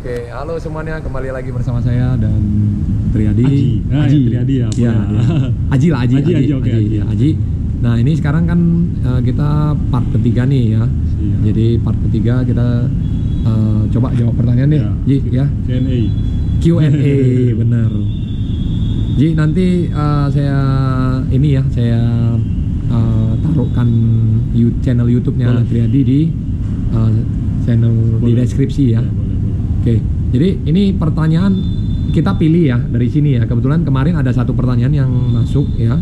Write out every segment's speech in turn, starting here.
Oke, halo semuanya, kembali lagi bersama saya dan Triadi. Aji. Ah, ya, Triadi ya, Iya, iya. Aji lah, Aji. Aji, Aji, oke, Aji. iya, Aji. Nah, ini sekarang kan eh, kita part ketiga nih ya. Iya. Jadi part ketiga kita eh, coba jawab pertanyaan deh, Iya. Ji ya. Q&A. Q&A, bener. Ji, nanti eh, saya ini ya, saya eh, taruhkan you- channel YouTube-nya. Triadi di eh, channel di Boleh. deskripsi ya. boleh, boleh. Oke, jadi ini pertanyaan kita pilih ya dari sini ya. Kebetulan kemarin ada satu pertanyaan yang masuk ya.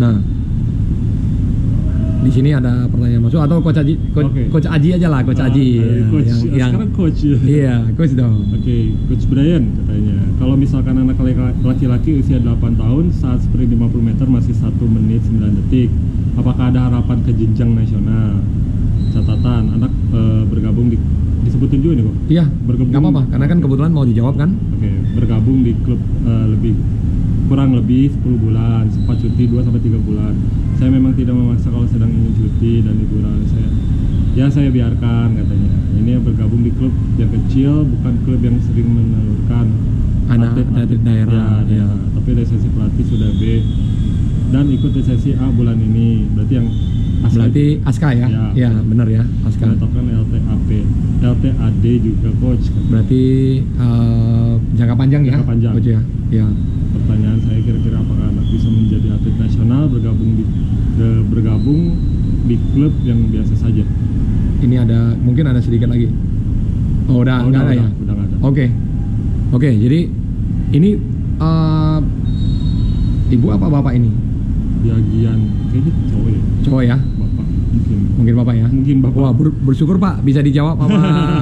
Nah, di sini ada pertanyaan masuk atau coach Aji, coach, Oke. coach Aji aja lah, coach Ah, Aji ya, coach. yang, Ah, yang sekarang coach ya. iya, coach dong. Oke, Coach Brian katanya, kalau misalkan anak laki-laki usia 8 tahun saat sprint 50 meter masih 1 menit 9 detik, apakah ada harapan ke jenjang nasional? Catatan, anak eh, bergabung di disebutin juga nih kok. Iya, Bergabung. nggak apa-apa, karena kan kebetulan mau dijawab kan. Oke, bergabung di klub eh, lebih kurang lebih 10 bulan, sempat cuti 2 sampai 3 bulan. Saya memang tidak memaksa kalau sedang ingin cuti dan liburan. Saya ya saya biarkan katanya. Ini bergabung di klub yang kecil, bukan klub yang sering menelurkan Anak atlet-atlet dari daerah, Ya, ya. Tapi lisensi pelatih sudah B dan ikut lisensi A bulan ini. Berarti yang asli Berarti Aska ya, Ya. ya benar ya, Aska. menetapkan LTAP, LTAD juga coach. Berarti eh, jangka panjang ya, Jangka panjang. coach ya. Ya. pertanyaan saya kira-kira apakah anak bisa menjadi atlet nasional bergabung di bergabung di klub yang biasa saja Ini ada mungkin ada sedikit lagi. Oh, udah Oh, nggak ada udah, ya? udah nggak ada. Oke. Oke, jadi ini eh, ibu apa bapak ini? bagian kayaknya cowok ya Cowok ya? Mungkin Mungkin bapak ya? mungkin bapak Wah, ber- bersyukur Pak bisa dijawab sama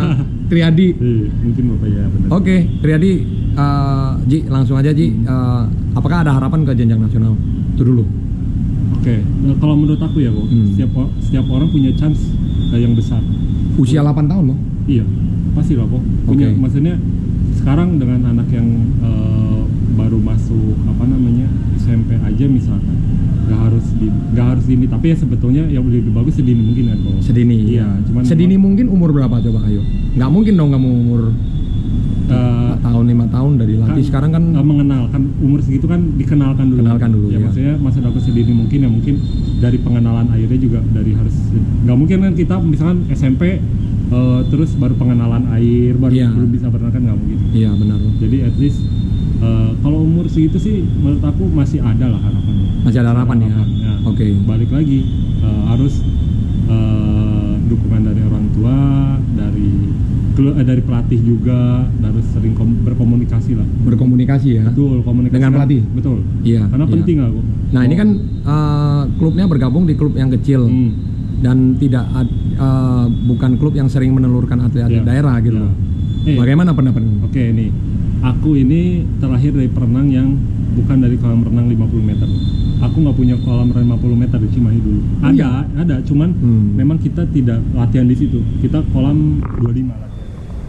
Triadi. Eh, mungkin bapak ya benar Oke, Triadi eh, Ji, langsung aja Ji. Eh, apakah ada harapan ke jenjang nasional? Itu dulu. oke Nah, kalau menurut aku ya kok Hmm. setiap setiap orang punya chance eh, yang besar Usia 8 tahun loh. iya pasti lah kok punya Oke. maksudnya sekarang dengan anak yang eh, baru masuk apa namanya SMP aja misalkan nggak harus di nggak harus dini tapi ya sebetulnya yang lebih bagus sedini mungkin kan kok Sedini. iya cuman Sedini mungkin umur berapa coba ayo? Nggak mungkin dong kamu umur 4 tahun, 5 tahun dari latih. Sekarang kan eh, mengenalkan umur segitu kan dikenalkan dulu Kenalkan dulu, ya, ya. maksudnya masa aku sedini mungkin ya mungkin dari pengenalan airnya juga dari harus nggak mungkin kan kita misalkan SMP eh, terus baru pengenalan air baru Iya. belum bisa berenang kan nggak mungkin iya benar. jadi at least eh, kalau umur segitu sih menurut aku masih ada lah harapannya Masih ada harapan ya. ya. Oke. balik lagi eh, harus eh, dukungan dari orang tua dari dari pelatih juga harus sering kom- berkomunikasi lah Berkomunikasi ya. betul komunikasi Dengan pelatih? betul Iya. karena iya. penting lah kok Nah, ini kan eh, klubnya bergabung di klub yang kecil Hmm. dan tidak eh, bukan klub yang sering menelurkan atlet-atlet Iya. daerah gitu Iya. loh. Eh, Bagaimana pendapatmu? Oke nih, aku ini terlahir dari perenang yang bukan dari kolam renang 50 meter. Aku nggak punya kolam renang 50 meter di Cimahi dulu. Oh, ada, iya? ada, cuman Hmm. memang kita tidak latihan di situ. Kita kolam 25 latihan.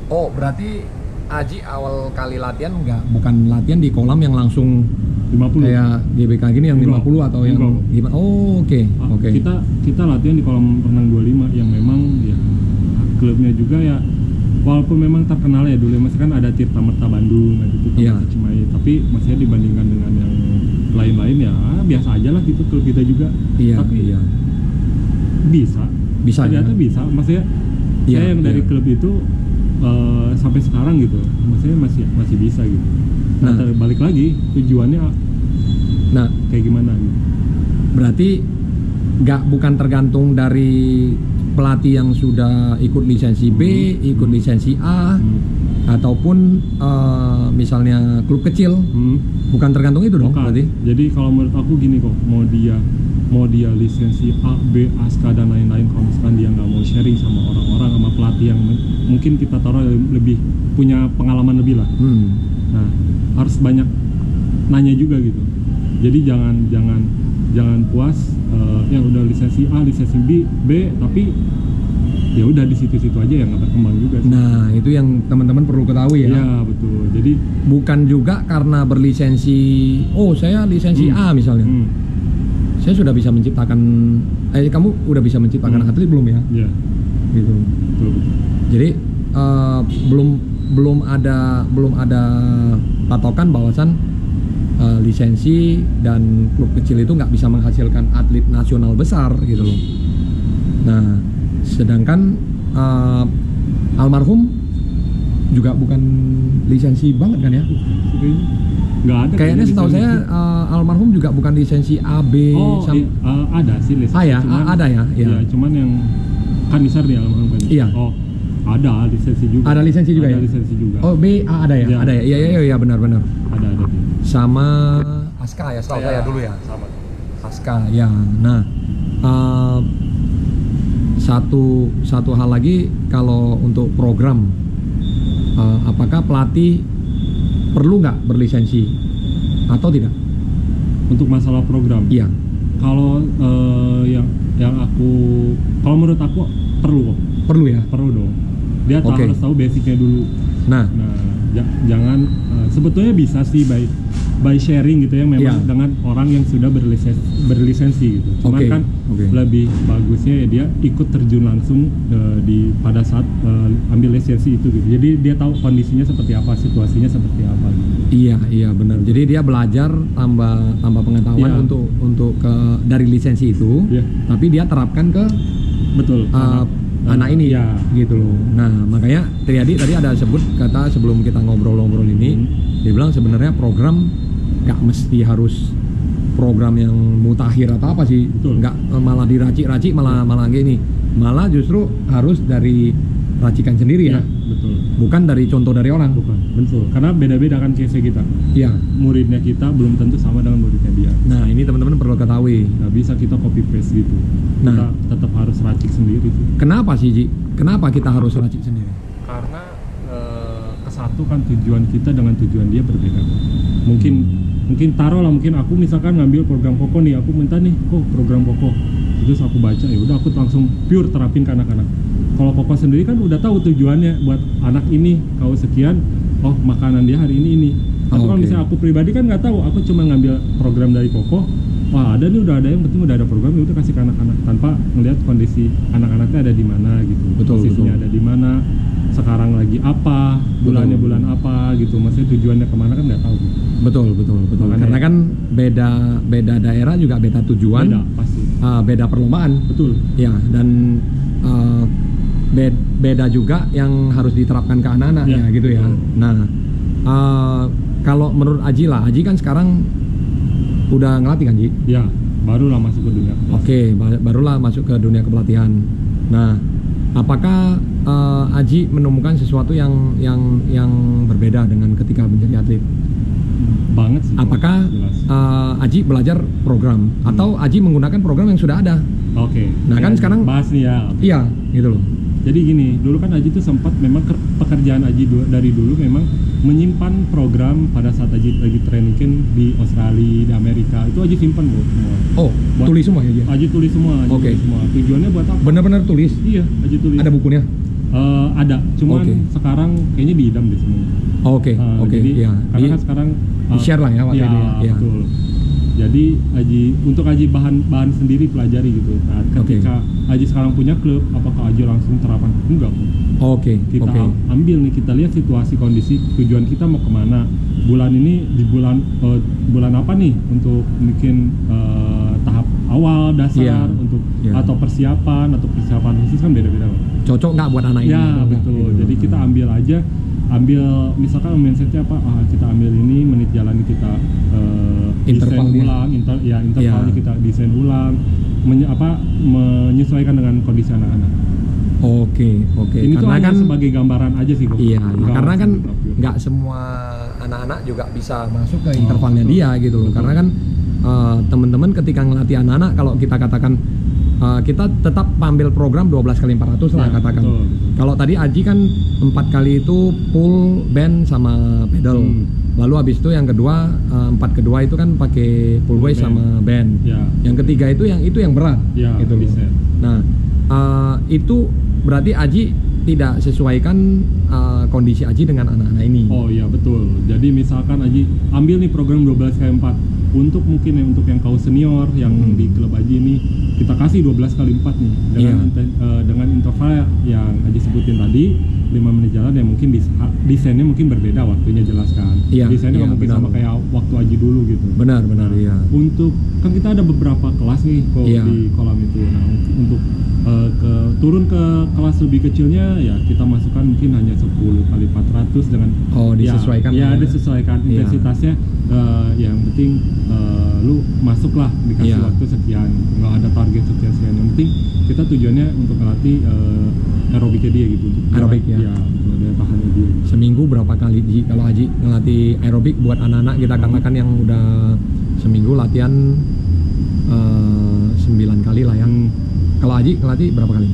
Oh, berarti Aji awal kali latihan enggak bukan latihan di kolam yang langsung 50. kayak GBK gini yang Enggak. 50 atau yang Enggak. gimana? Oh, oke. Ah, Oke. Kita kita latihan di kolam renang 25 yang memang ya klubnya juga ya walaupun memang terkenal ya dulu masih kan ada Tirta Merta Bandung ada Tirta Iya. Merta Cimahi tapi masih dibandingkan dengan yang lain-lain ya biasa aja lah gitu klub kita juga Iya, tapi iya. bisa Bisa ternyata ya? bisa maksudnya Iya, saya yang dari iya. klub itu eh, sampai sekarang gitu maksudnya masih masih bisa gitu nah, Nah. balik lagi tujuannya Nah, kayak gimana gitu berarti nggak bukan tergantung dari pelatih yang sudah ikut lisensi B, Hmm. ikut lisensi A, Hmm. ataupun eh, misalnya klub kecil, Hmm. bukan tergantung itu dong Bukan. berarti? Jadi kalau menurut aku gini kok, mau dia mau dia lisensi A, B, ASKA dan lain-lain kalau misalkan dia nggak mau sharing sama orang-orang sama pelatih yang mungkin kita taruh lebih punya pengalaman lebih lah. Hmm. Nah, harus banyak nanya juga gitu. Jadi jangan jangan jangan puas eh, ya udah lisensi A, lisensi B, B tapi ya udah di situ-situ aja yang nggak berkembang juga sih. Nah, itu yang teman-teman perlu ketahui ya. Iya, betul. Jadi Bukan juga karena berlisensi, oh saya lisensi Hmm. A misalnya, hmm, saya sudah bisa menciptakan, eh kamu udah bisa menciptakan Hmm. atlet belum ya? ya Gitu. betul betul. Jadi eh, belum belum ada belum ada patokan bahwasan eh, lisensi dan klub kecil itu nggak bisa menghasilkan atlet nasional besar gitu loh. Nah, sedangkan eh, almarhum juga bukan lisensi banget kan ya? nggak ada Kayaknya setahu saya eh, almarhum juga bukan lisensi AB oh sam- eh, ada sih lisensi Ah, ya? cuman- A- ada ya? Ya. Iya, cuman yang kan besar dia almarhum kan Iya. oh ada lisensi juga Ada lisensi juga ada ya? lisensi juga Oh B A ada ya? Iya. Ada ya? Iya iya iya benar-benar. ada ada dia Sama Aska ya setahu saya dulu ya. sama Aska ya. Nah, eh, satu satu hal lagi kalau untuk program, eh, apakah pelatih perlu nggak berlisensi atau tidak? untuk masalah program Iya. kalau eh, yang yang aku kalau menurut aku perlu kok Perlu ya. perlu dong dia harus tahu basicnya dulu Nah, nah ja- jangan eh, sebetulnya bisa sih by by sharing gitu ya memang Iya. dengan orang yang sudah berlisensi berlisensi gitu cuman Oke, kan oke. lebih bagusnya ya dia ikut terjun langsung eh, di pada saat eh, ambil lisensi itu gitu jadi dia tahu kondisinya seperti apa situasinya seperti apa gitu iya iya benar. Jadi dia belajar tambah tambah pengetahuan Iya. untuk untuk ke dari lisensi itu, Iya. tapi dia terapkan ke betul uh, anak ini ya gitu loh. Nah, makanya Triadi tadi ada sebut kata sebelum kita ngobrol-ngobrol ini, Hmm. dia bilang sebenarnya program nggak mesti harus program yang mutakhir atau apa sih, Betul. nggak eh, malah diracik-racik malah malah gini, malah justru harus dari racikan sendiri ya, Iya, betul bukan dari contoh dari orang. bukan betul karena beda-beda kan case kita Iya. muridnya kita belum tentu sama dengan muridnya dia Nah, ini teman-teman perlu ketahui. nggak bisa kita copy paste gitu Nah. kita tetap harus racik sendiri sih Kenapa sih, Ji? Kenapa kita harus racik sendiri? karena eh, kesatu kan tujuan kita dengan tujuan dia berbeda mungkin mungkin taruh lah mungkin aku misalkan ngambil program koko nih aku minta nih kok program koko terus aku baca ya udah aku langsung pure terapin ke anak-anak kalau koko sendiri kan udah tahu tujuannya buat anak ini kau sekian oh makanan dia hari ini ini tapi kalau Oke. misalnya aku pribadi kan nggak tahu aku cuma ngambil program dari koko wah ada nih udah ada yang penting udah ada program ya udah kasih ke anak-anak tanpa melihat kondisi anak-anaknya ada di mana gitu Betul, posisinya betul. ada di mana sekarang lagi apa bulannya Betul. bulan apa gitu maksudnya tujuannya ke mana kan nggak tahu Betul, betul, betul. Makanya- Karena kan beda beda daerah juga beda tujuan, beda pasti uh, beda perlombaan. betul Ya, dan uh, beda juga yang harus diterapkan ke anak-anak Ya, ya, gitu ya. betul. Nah, uh, kalau menurut Aji lah, Aji kan sekarang udah ngelatih kan, Ji? ya barulah masuk ke dunia Oke, ba- barulah masuk ke dunia kepelatihan. Nah, apakah uh, Aji menemukan sesuatu yang yang yang berbeda dengan ketika menjadi atlet? banget sih Apakah jelas uh, Aji belajar program Hmm. atau Aji menggunakan program yang sudah ada? oke Nah, kan Ya, sekarang- bahas nih ya. Iya, gitu loh. Jadi gini dulu kan Aji tuh sempat memang ker- pekerjaan Aji dari dulu memang menyimpan program pada saat Aji lagi training camp di Australia di Amerika itu Aji simpan bu semua Oh, Buat- tulis semua ya, Ji? Aji tulis semua Aji Oke. tulis semua tujuannya buat apa Benar-benar tulis. iya Aji tulis Ada bukunya? Eh, ada cuman Oke. sekarang kayaknya diidam deh semua Oh, Oke, Uh, oke, jadi iya. karena Di- kan sekarang di-share lah ya waktu iya, ini ya, iya. betul jadi Aji untuk Aji bahan bahan sendiri pelajari gitu nah, ketika Aji sekarang punya klub apakah Aji langsung terapkan enggak. Oke, kita oke. ambil nih kita lihat situasi kondisi tujuan kita mau ke mana bulan ini di bulan eh, bulan apa nih untuk bikin eh, tahap awal dasar Iya, untuk iya. atau persiapan atau persiapan khusus kan beda-beda. Cocok nggak buat anak ini? Ya betul. gitu. Jadi kita ambil aja, ambil misalkan mindsetnya apa? Ah, kita ambil ini menit jalan kita eh, desain ulang, inter, ya intervalnya Ya. kita desain ulang, menye- apa menyesuaikan dengan kondisi anak-anak. Oke, oke. ini tuh Karena hanya kan sebagai gambaran aja sih kok. Iya, iya. Karena kan nggak semua anak-anak juga bisa masuk ke Oh, intervalnya betul. dia gitu loh. Betul. Karena kan eh, teman-teman ketika ngelatih anak-anak kalau kita katakan eh, kita tetap ambil program 12 kali 400 lah Ya, katakan. betul, betul. Kalau tadi Aji kan empat kali itu pull band sama pedal. Hmm. Lalu habis itu yang kedua eh, empat kedua itu kan pakai pull Full weight sama band. Ya. Yang ketiga itu yang itu yang berat Ya, gitu loh. Nah, eh, itu berarti Aji tidak sesuaikan eh, kondisi Aji dengan anak-anak ini. Oh iya betul. Jadi misalkan Aji ambil nih program 12 kali 4 untuk mungkin untuk yang kau senior yang Hmm. di klub Aji ini kita kasih 12 kali 4 nih dengan Iya. inten- eh, dengan interval yang Aji sebutin tadi 5 menit jalan ya mungkin dis- ha- desainnya mungkin berbeda waktunya jelas kan Iya, desainnya iya, nggak mungkin benar. sama kayak waktu Aji dulu gitu benar benar iya untuk kan kita ada beberapa kelas nih kok Iya. di kolam itu nah untuk, eh, ke turun ke kelas lebih kecilnya ya kita masukkan mungkin hanya 10 kali 400 dengan Oh, disesuaikan ya, ya disesuaikan Iya. intensitasnya eh, yang penting eh, lu masuklah dikasih Iya. waktu sekian nggak ada target sekian sekian yang penting kita tujuannya untuk ngelatih eh, aerobiknya dia gitu Aerobik, ya. ya daya tahannya dia seminggu berapa kali Ji kalau Aji ngelatih aerobik buat anak-anak kita Hmm. katakan yang udah seminggu latihan eh, sembilan kali lah ya yang kalau Aji ngelatih berapa kali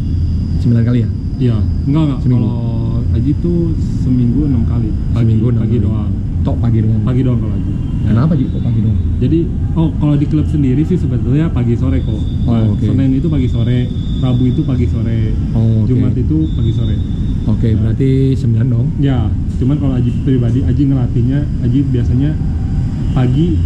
sembilan kali ya Iya, enggak enggak. Seminggu. Kalau Aji tuh seminggu enam kali. Pagi, seminggu enam pagi kali. doang. tok pagi doang Pagi doang kalau Aji. Kenapa Ji kok pagi doang Jadi, oh kalau di klub sendiri sih sebetulnya pagi sore kok. Oh, Nah, oke. Senin itu pagi sore, Rabu itu pagi sore, oh, oke Jumat itu pagi sore. oke berarti sembilan dong Ya, cuman kalau Aji pribadi, Aji ngelatihnya, Aji biasanya pagi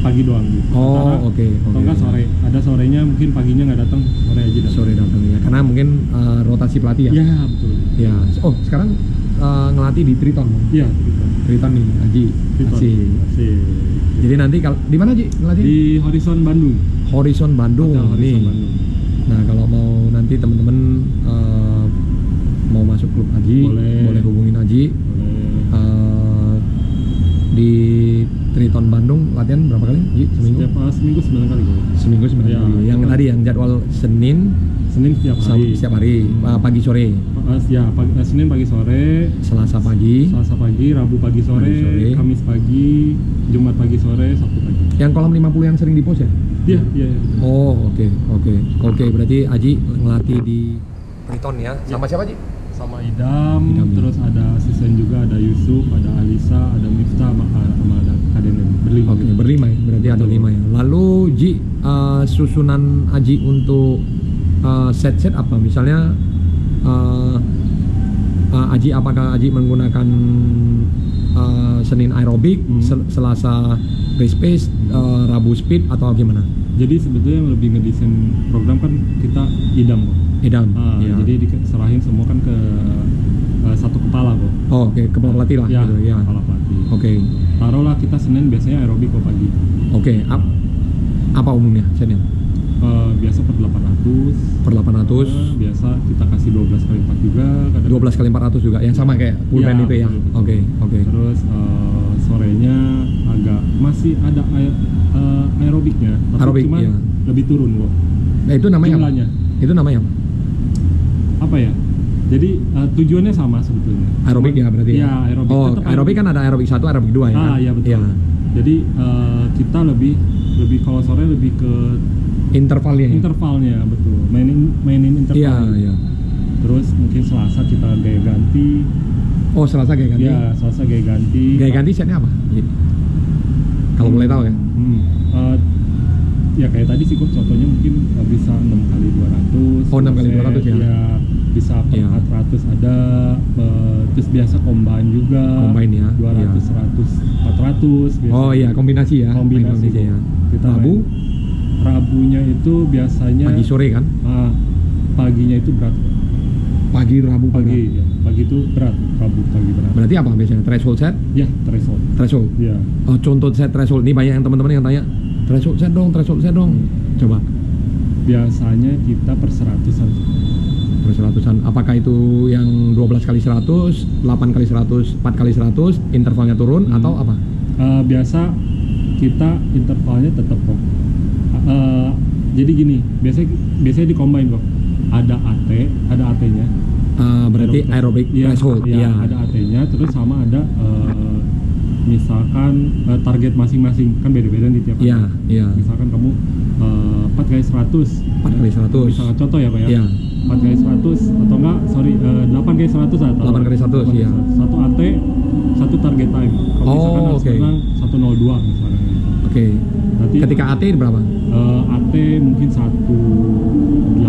pagi doang gitu. oh oke Atau oke enggak sore. Ada sorenya mungkin paginya nggak datang, sore Aji datang. sore datang ya karena mungkin eh, rotasi pelatih ya Ya, betul. ya oh sekarang eh, ngelatih di Triton. Iya. Triton nih Aji Gitu. Asik. Asik. jadi nanti kalau di mana Ji ngelatih Di Horizon Bandung. Horizon Bandung Hotel nih Horizon Bandung. Nah kalau mau nanti temen-temen eh, mau masuk klub Aji, Boleh. boleh hubungin Aji Boleh. Eh, di Triton Bandung latihan berapa kali? Ji, seminggu? Setiap uh, seminggu 9 kali. Seminggu sembilan Ya, kali. Yang kita- tadi yang jadwal Senin Senin setiap hari. setiap hari, eh, pagi sore, Uh, ya, pagi, uh, Senin pagi sore, Selasa pagi. Selasa pagi, Rabu pagi sore, Pagi sore. Kamis pagi, Jumat pagi sore, Sabtu pagi. Yang kolam 50 yang sering di post ya? Iya, iya. iya. Oh oke oke oke berarti Aji ngelatih di Triton ya. Sama siapa Ji? Sama Idam, Idam, ya. terus ada asisten juga, ada Yusuf, ada Alisa, ada Miftah, sama, sama ada Kaden berlima. Oke, gitu. berlima ya, berarti ada Betul. lima ya. Lalu Ji, eh, susunan Aji untuk eh, set-set apa? Misalnya eh, eh, Aji apakah Aji menggunakan eh, Senin aerobik, Hmm. Sel- Selasa race pace, eh, Rabu speed atau gimana? Jadi sebetulnya yang lebih ngedesain program kan kita Idam kok. Edam. Ah, ya. Jadi diserahin semua kan ke uh, satu kepala kok. Oh, oke, kepala pelatih lah Ya, gitu ya. kepala pelatih. Oke. Taruhlah kita Senin biasanya aerobik kok pagi. Oke, ap- apa umumnya setnya? Eh, biasa per 800. Per 800, Eh, biasa kita kasih 12 kali 4 juga. kadang- 12 kali 400 juga, yang sama kayak pulpen Ya, itu ya. Oke, oke. Terus eh, sorenya agak masih ada aer, eh, aerobiknya, tapi Aerobik, cuman iya. lebih turun kok. Nah, itu namanya apa? Jumlahnya. Itu namanya apa? Apa ya? Jadi eh, tujuannya sama sebetulnya. Aerobik Cuman- ya berarti Iya, ya? aerobik. Oh, Tetap aerobik kan ada aerobik 1, aerobik 2 ya? Ah, iya betul. Jadi eh, kita lebih lebih kalau sore lebih ke Intervalnya ya? intervalnya betul. Mainin mainin interval. Iya, iya. Terus mungkin Selasa kita gaya ganti. Oh, Selasa gaya ganti. Ya, Selasa gaya ganti. Gaya ganti setnya apa? Ji? Kalau boleh tahu ya. Hmm. eh, ya kayak tadi sih kok contohnya mungkin eh, bisa 6 kali 200 Oh, 6 kali 200 ya? ya bisa per Iya. 400 ada eh, terus biasa combine juga Combine ya, 200 iya. 100 400 biasa. Oh iya, kombinasi ya. Kombinasi kok. ya. Kita Rabu, main. Rabunya itu biasanya pagi sore kan? ah, paginya itu berat Pagi Rabu pagi ya. pagi itu berat Rabu pagi berat Berarti apa biasanya? Threshold set? ya threshold Threshold. ya Oh, contoh set threshold. Ini banyak yang teman-teman yang tanya, threshold set dong, threshold set dong. Coba. biasanya kita per seratusan Per seratusan. Apakah itu yang 12 kali 100, 8 kali 100, 4 kali 100, intervalnya turun Hmm. atau apa? Eh, biasa kita intervalnya tetap kok. Eh, jadi gini, biasanya biasanya di combine kok. Ada AT, ada AT-nya. Eh, berarti aerobic Iya, threshold. iya, Iya. ada AT-nya, terus sama ada eh, misalkan eh, target masing-masing kan beda-beda nih tiap Iya, iya. Misalkan kamu eh, 4 kali 100 4 kali 100. Misalkan contoh ya Pak ya. Iya. 4 kali 100 atau enggak, sorry, eh, 8 kali 100 atau 8 kali 100, 8 kali iya. 100. Satu AT, satu target time. Kalau Oh, misalkan harus oke. menang 102 misalnya gitu. Oke. Berarti Ketika AT berapa? eh, AT mungkin 1819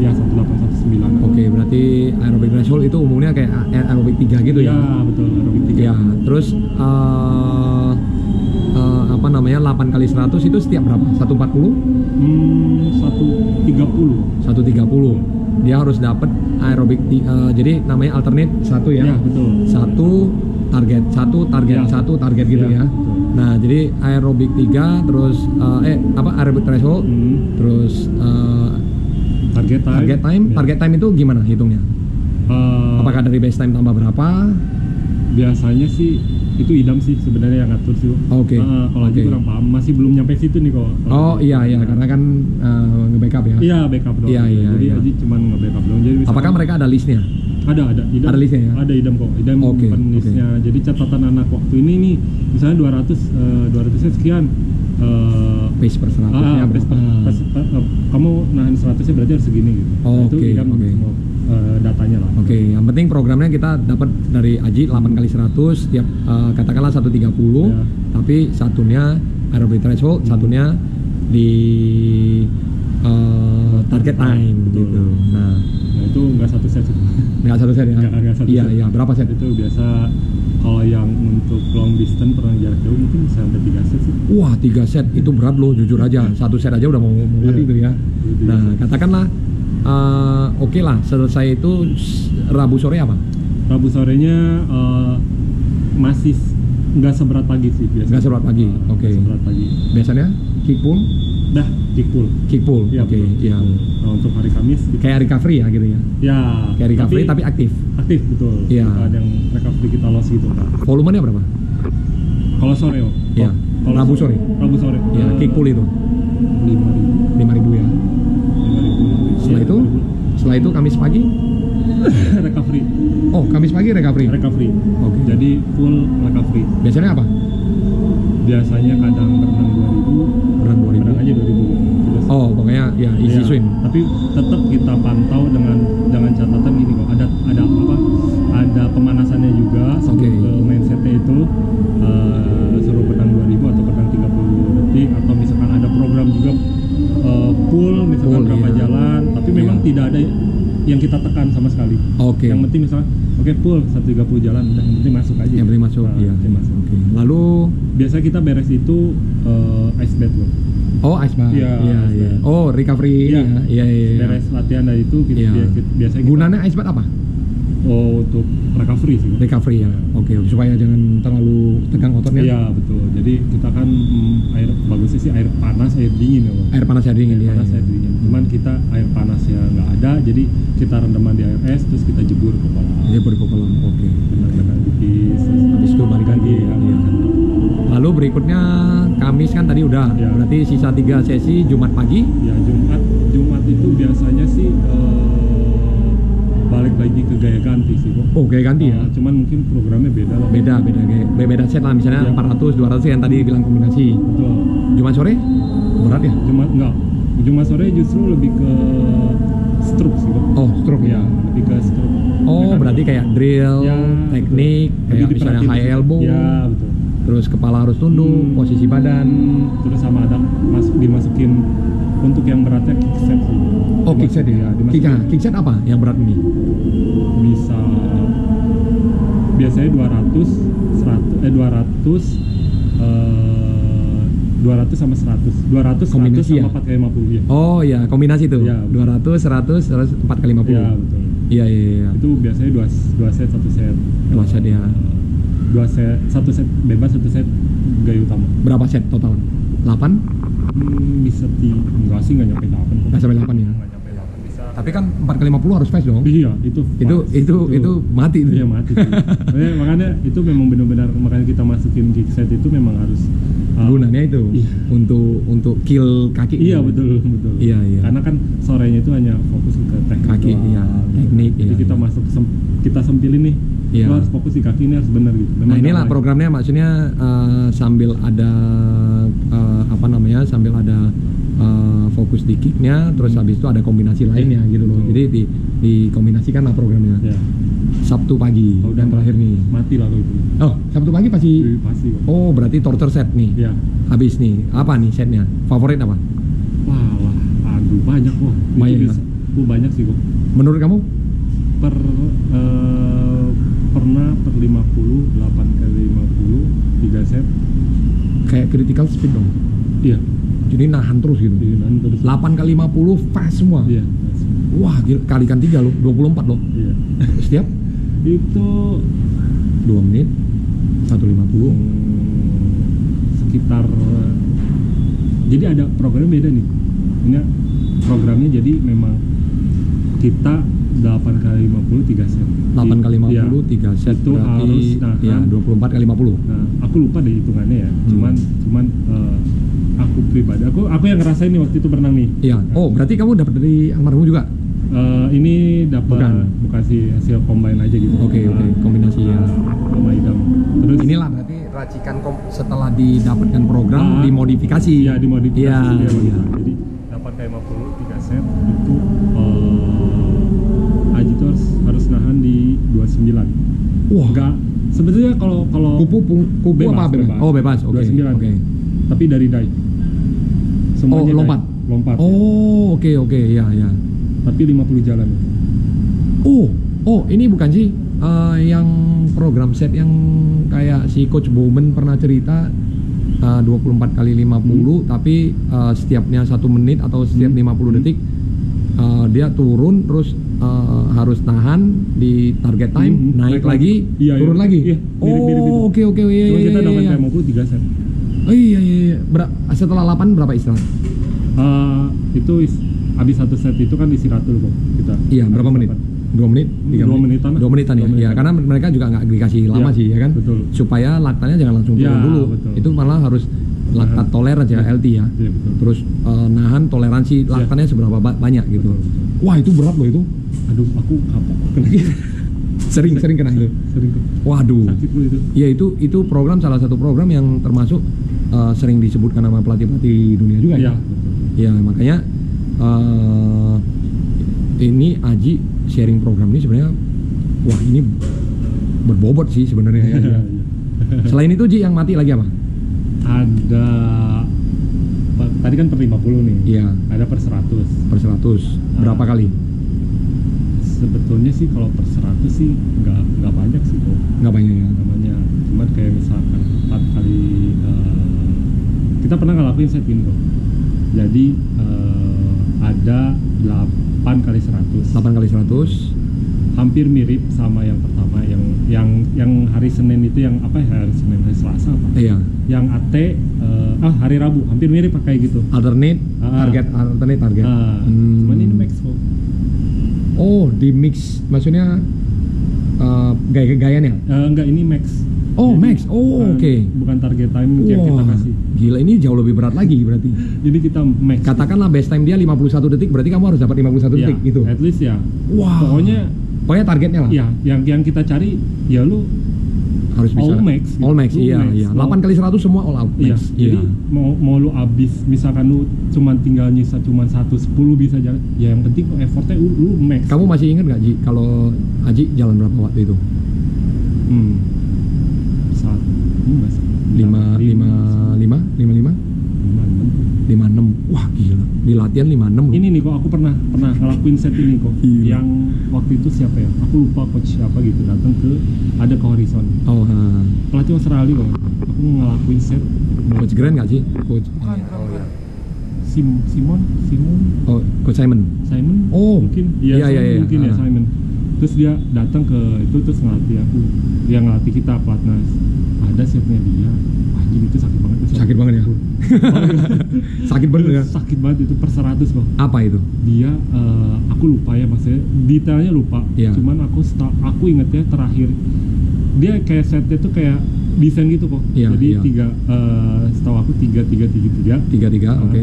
ya 1819 Oke, berarti aerobic threshold itu umumnya kayak aerobic 3 gitu ya? Iya, betul aerobik tiga Ya, terus eh eh, apa namanya 8 kali 100 itu setiap berapa? 140? Hmm, 130. 130. Dia harus dapat aerobik eh, jadi namanya alternate satu ya. Ya, betul. Satu target, satu target, Ya. satu target gitu Ya, ya. betul. Nah, jadi aerobik 3 terus eh, eh apa aerobik threshold Hmm, terus eh, target time. target time, Ya. target time itu gimana hitungnya? Eh, Apakah dari base time tambah berapa? biasanya sih itu idam sih sebenarnya yang ngatur sih. Oke. Eh, kalau Aji Oke. kurang paham, masih belum nyampe situ nih kok. Oh iya iya karena kan eh, nge-backup ya. Iya backup doang. Iya, iya, Jadi iya. Aji cuma nge-backup doang. Jadi misalkan- Apakah mereka ada listnya? ada ada idam Ada listnya ya? ada idam kok idam Oke, menyimpan oke. listnya jadi catatan anak waktu ini nih misalnya 200 eh, 200 nya sekian eh, Pace per 100 ah, pas- berapa? pas- pas- eh, kamu nahan 100 nya berarti harus segini gitu Oh, Nah, itu oke, idam oke. semua eh, datanya lah Oke, yang penting programnya kita dapat dari Aji 8 kali 100 tiap eh, katakanlah 130 Ya. tapi satunya aerobic threshold, satunya di eh, target time Betul. gitu. Nah, nah itu nggak satu set sih nggak satu set ya? Nggak- nggak satu iya, set. iya, berapa set? itu biasa kalau yang untuk long distance pernah jarak jauh mungkin bisa sampai 3 set sih Wah, tiga set itu berat loh, jujur aja. Satu set aja udah mau mau mati Iya. tuh ya. Iya. Nah, katakanlah eh, oke lah, selesai itu Rabu sore apa? Rabu sorenya eh, masih nggak seberat pagi sih biasanya Nggak seberat pagi, nggak oke. seberat pagi Biasanya kick pull, dah kick pull kick pull. Iya, oke, iya. pull. Nah, untuk hari Kamis kita, Kayak recovery ya gitu ya. ya Kayak recovery tapi, aktif. aktif betul. Kita ada yang recovery kita loss gitu kan Volumenya berapa? kalau sore oh Iya. Kalau Rabu sore. Rabu sore Ya, Eh, kick pull itu lima ribu 5000 ya. Setelah itu Kamis pagi recovery oh Kamis pagi recovery. recovery Oke. jadi full recovery Biasanya apa? biasanya kadang berenang 2000 Berat 2000. kadang aja 2000 Terus Oh, pokoknya ya easy Iya, swim. Tapi tetap kita pantau dengan dengan catatan gini kok. Ada ada apa? Ada pemanasannya juga Oke. ke mindsetnya itu eh, suruh berenang 2000 atau berenang 30 detik atau misalkan ada program juga eh, pool misalkan Pool, berapa iya. jalan. Tapi memang Iya. tidak ada yang kita tekan sama sekali. Oke. Yang penting misalnya oke pool 130 jalan, yang penting masuk aja. Yang penting masuk. Nah, Iya. penting masuk. Oke. Lalu Biasa kita beres itu eh, ice bath loh. oh ice bath. Iya, Iya, iya. Oh, recovery. Iya. Iya, iya, iya. Beres latihan dari itu kita, Iya. biasa- biasanya kita Gunanya ice bath apa? Oh, untuk recovery sih. Recovery ya. Oke, supaya jangan terlalu tegang ototnya. Iya betul. Jadi kita kan mm, air bagusnya sih air panas, air dingin ya bang. Air panas air dingin air ya. panas, iya. air dingin. Cuman kita air panasnya nggak ada, jadi kita rendaman di air es, terus kita jebur ke kolam. Jadi berkokolan. Oke. Dikit, terus Habis itu balik lagi. ya. Iya. Lalu berikutnya Kamis kan tadi udah. Iya. Berarti sisa tiga sesi Jumat pagi. Ya Jumat, Jumat itu biasanya sih eh, balik lagi ke gaya ganti sih kok. Oh, kayak ganti ya. Eh, cuman mungkin programnya beda lah. Beda, beda be- beda set lah misalnya Iya. 400, 200 yang tadi bilang kombinasi. Betul. Jumat sore berat ya? Jumat enggak. Jumat sore justru lebih ke stroke sih kok. Oh, stroke Ya, ya. lebih ke stroke. Oh, Mekanik. berarti kayak drill, Ya, teknik, betul. kayak Lebih misalnya high elbow, Ya, betul. terus kepala harus tunduk, Hmm. posisi badan. Terus sama ada masuk dimasukin untuk yang beratnya kick set sih. Oh, kick set ya. dimasukin. Kick, ah, kick set apa yang berat ini? Bisa biasanya 200 100 eh 200 eh 200 sama 100. 200 100 Kombinasi sama ya? 4 kali 50 ya. Oh ya, kombinasi tuh. Iya. 200, 100, terus 4 kali 50. Iya, betul. Iya, iya, iya. Itu biasanya dua, dua set satu set. Dua set, ya. Eh, Dua set satu set bebas satu set gaya utama. Berapa set total? 8? Hmm, bisa di enggak sih nggak nyampe 8 kok. Nggak sampai 8 ya. Nggak nyampe 8 bisa. Tapi kan 4 kali 50 harus fast dong. Iya, itu Itu pas. itu itu mati tuh. Iya mati. makanya, makanya itu memang benar-benar makanya kita masukin kick set itu memang harus uh, Gunanya itu Iya. untuk untuk kill kaki. Iya betul betul. Iya, iya. Karena kan sorenya itu hanya fokus ke teknik. Kaki, doang. iya. Teknik, Jadi iya, kita iya. masuk kita sempilin nih. Iya. Lo harus fokus di kaki ini harus benar gitu. Nah inilah programnya maksudnya eh, sambil ada eh, apa namanya sambil ada eh, fokus di kicknya terus habis itu ada kombinasi lainnya gitu loh. Jadi di dikombinasikan lah programnya. Ya. Sabtu pagi Kalau dan terakhir nih. Mati lah kalau itu. Oh Sabtu pagi pasti. Iya, pasti. Oh berarti torture set nih. Iya. Habis nih apa nih setnya? Favorit apa? Wah, wah, aduh banyak kok. Itu Banyak ya? Oh, banyak sih kok. Menurut kamu? Per eh, pernah per 50, 8 kali 50, 3 set. kayak critical speed dong. iya Jadi nahan terus gitu. Iya, nahan terus. 8 kali 50 fast semua. iya Wah, gila, kalikan 3 loh, 24 loh. iya Setiap itu 2 menit 150. hmm, sekitar jadi ada programnya beda nih ini programnya jadi memang kita 8 kali 50 3 set 8 kali 50 Iya. 3 set Itu berarti harus nahan. ya 24 kali 50. Nah, aku lupa deh hitungannya ya. Hmm. Cuman cuman eh, aku pribadi, aku aku yang ngerasain nih waktu itu berenang nih. Iya. Oh, berarti kamu dapat dari almarhum juga? Eh, ini dapat Bukan. bukan. sih hasil combine aja gitu. Oke, oke, kombinasi ya. Sama idam. Terus Inilah berarti racikan kom- setelah didapatkan program Ah. dimodifikasi. Iya, dimodifikasi. Iya, dia iya. modifikasi. Jadi dapat kayak 50 3 set itu Wah. Enggak sebetulnya kalau kalau Kupu kupu Bebas, apa bebas? bebas. Oh, bebas. Oke. 29. Oke. tapi dari dive. Semuanya dive. lompat? Lompat. Oh, oke oke, ya ya. Tapi 50 jalan. Oh, oh ini bukan sih eh, yang program set yang kayak si coach Bowman pernah cerita eh, 24 kali 50 tapi eh, setiapnya satu menit atau setiap Hmm. 50 detik eh, dia turun terus eh, harus nahan di target time Hmm, naik, naik lagi lagi. Iya, turun iya. lagi Iya, mirip-mirip itu. oh oke oke iya iya kita iya, dapat iya. kayak 50 3 set. oh iya iya, iya. Ber- setelah 8 berapa istirahat Eh, itu is- habis satu set itu kan istirahat dulu kok kita. iya berapa Habis menit dapat. dua menit tiga Dua menit menitan dua menitan ya Dua Iya, menitan. karena mereka juga nggak dikasih lama Iya, sih ya kan betul. supaya laktannya jangan langsung turun Iya, dulu betul. itu malah harus laktat Nahan. toleransi ya Iya. LT ya Iya, betul. terus eh, nahan toleransi laktannya seberapa ba- banyak gitu Betul, betul. wah itu berat loh itu Aduh, aku kapok kena sering sering kena itu sering tuh. waduh Sakit itu. ya itu itu program salah satu program yang termasuk eh, sering disebutkan nama pelatih pelatih dunia juga Iya, ya betul. ya makanya eh, ini Aji sharing program ini sebenarnya wah ini berbobot sih sebenarnya ya, Iya, ya. iya. Selain itu Ji yang mati lagi apa? Ada tadi kan per 50 nih. Iya. Ada per 100. Per 100 berapa Ah. kali? Sebetulnya sih kalau per 100 sih nggak nggak banyak sih kok. Nggak banyak ya. namanya cuman kayak misalkan empat kali eh, kita pernah ngelakuin set ini kok jadi eh, ada 8 kali 100 8 kali 100 hampir mirip sama yang pertama yang yang hari Senin itu yang apa ya hari Senin hari Selasa apa Iya. yang AT eh, ah hari Rabu hampir mirip kayak gitu Alternate Ah. target alternate target. Ah, Hmm. cuman ini max kok Oh, di mix maksudnya eh, gaya-gayanya? Eh, enggak ini max Oh, Jadi, max. Oh, oke. bukan target time yang kita Wah, kasih gila ini jauh lebih berat lagi berarti. jadi kita max Katakanlah best time dia 51 detik, berarti kamu harus dapat 51 ya, detik gitu. at least ya Wah. pokoknya Pokoknya targetnya lah. ya yang yang kita cari ya lu Harus bisa. all max gitu. All max, Lu iya, max. iya. Mau- 8 kali 100 semua all out iya max. jadi mau mau lu abis misalkan lu cuman tinggal nyisa cuman 1 10 bisa jalan ya yang penting effortnya lu, lu max Kamu masih ingat nggak Ji kalau Aji jalan berapa waktu itu? hmm satu lima lima lima lima lima enam. lima enam. Wah gila. Di latihan lima enam ini nih kok aku pernah pernah ngelakuin set ini kok. Gila. yang waktu itu siapa ya? Aku lupa coach siapa gitu. Datang ke ada ke horizon. Oh ha. pelatih Australia kok. Aku ngelakuin set. Coach Grand nggak sih? Coach. Bukan, Sim Simon? Simon? Oh coach Simon? Simon? Oh. mungkin. Iya, iya iya, iya. mungkin ya Ah. Simon. Terus dia datang ke itu terus ngelatih aku. Dia ngelatih kita pelatnas ada setnya dia anjing itu sakit banget itu Sakit banget ya? sakit banget. Ya? Sakit banget itu per 100 kok apa itu? Dia eh, aku lupa ya maksudnya detailnya lupa. Iya. cuman aku aku ingetnya terakhir. Dia kayak setnya tuh kayak desain gitu kok. Iya, jadi iya. tiga eh, setahu aku tiga tiga tiga tiga. Tiga tiga Ah. oke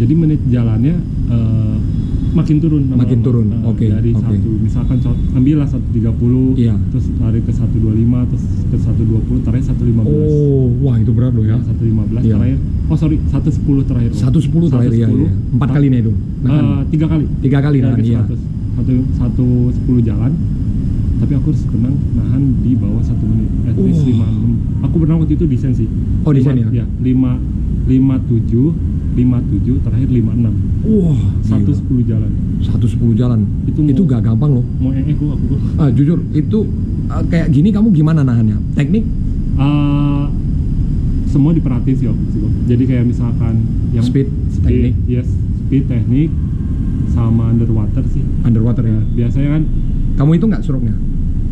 jadi menit jalannya eh, makin turun. Makin turun, Nah, oke, dari oke. satu misalkan ambillah satu tiga puluh Iya. terus lari ke satu dua lima terus ke satu dua puluh terakhir satu lima belas oh wah itu berat loh ya satu lima belas Iya. terakhir oh sorry satu sepuluh terakhir satu sepuluh terakhir ya, ya. empat kali nih itu Eh, tiga kali tiga kali ke iya 100. satu satu sepuluh jalan tapi aku harus benang nahan di bawah satu menit. At least Wah. lima enam. Aku benang waktu itu desain sih. Oh, desain ya? ya lima lima tujuh lima tujuh terakhir lima enam. Wah satu sepuluh jalan. Satu sepuluh jalan? Itu itu, mau- gak gampang loh. mau ee aku aku. Ah, jujur itu ah, kayak gini kamu gimana nahannya? Teknik? Ah, semua diperhatiin sih Om. jadi kayak misalkan yang Speed, teknik. yes speed teknik sama underwater sih. Underwater ya? Ya biasanya kan kamu itu nggak stroke-nya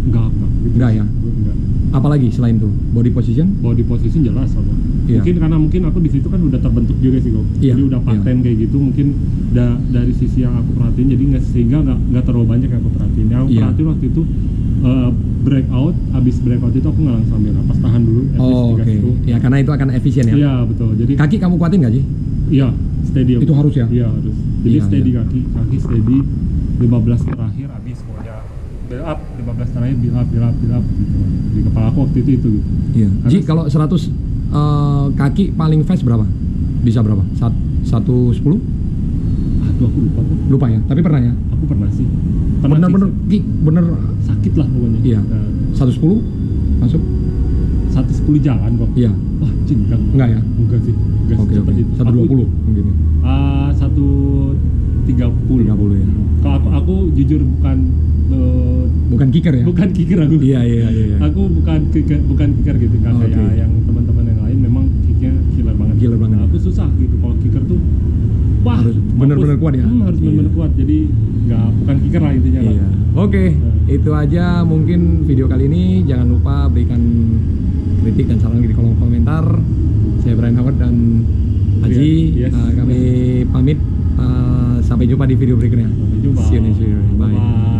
enggak enggak gitu. Enggak ya? enggak apalagi selain itu body position body position jelas apa Iya. mungkin karena mungkin aku di situ kan udah terbentuk juga sih kok Iya, jadi udah paten kayak gitu mungkin da- dari sisi yang aku perhatiin jadi nggak sehingga nggak nggak terlalu banyak yang aku perhatiin yang aku Iya. perhatiin waktu itu uh, breakout abis breakout itu aku nggak langsung ambil napas tahan dulu oh oke tuh. ya karena itu akan efisien ya iya betul jadi kaki kamu kuatin nggak sih iya steady. Itu harus ya? iya harus jadi Iya, steady iya. kaki kaki steady 15 terakhir build up 15 terakhir build up build up build up gitu. Di kepala aku waktu itu itu gitu. Iya. Karena- Ji kalau 100 eh, kaki paling fast berapa? Bisa berapa? Sat, 110 aduh aku lupa tuh lupa ya? Tapi pernah ya? Aku pernah sih. Pernah sih, bener-bener Ki, bener. Sakit lah pokoknya. Iya. Nah, 110 masuk? 110 jalan kok. Iya. Wah cing enggak enggak ya? Enggak sih. Enggak oke secepat oke. itu. 120 mungkin ya. ah 130 30 ya. Kalau aku aku jujur bukan eh, bukan kicker ya bukan kicker aku iya iya iya iya. aku bukan kicker bukan kicker gitu nggak Oh, kayak oke. yang teman-teman yang lain memang kicknya killer banget Killer banget. Nah, aku susah gitu kalau kicker tuh wah Harus bener-bener kuat ya? Hmm, harus bener-bener Iya. kuat jadi nggak bukan kicker lah intinya lah Iya. Oke, Nah. itu aja mungkin video kali ini. Jangan lupa berikan kritik dan saran di kolom komentar. Saya Brian Howard dan Aji. Iya, yes. Uh, kami pamit. Uh, sampai jumpa di video berikutnya. sampai jumpa See you next video. Bye. Bye.